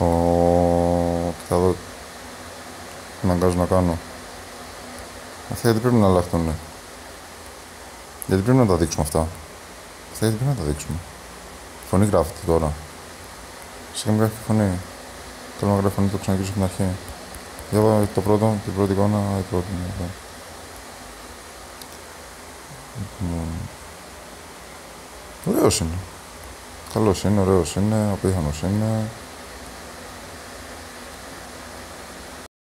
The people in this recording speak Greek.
στο... θα δω τι με να κάνω. Αυτά γιατί πρέπει να αλλάχτουν. Ναι. Γιατί πρέπει να τα δείξουμε αυτά. Αυτά γιατί πρέπει να τα δείξουμε. Φωνή γράφεται τώρα. Σιγά μην γράφει φωνή. Θέλω να γράφει φωνή, το ξαναγυρίσω από την αρχή. Διάβα το πρώτο, την πρώτη εικόνα, η πρώτη. Ναι. ναι. Λοιπόν. Ωραίος είναι. Καλός είναι, ωραίος είναι, απίθανος είναι.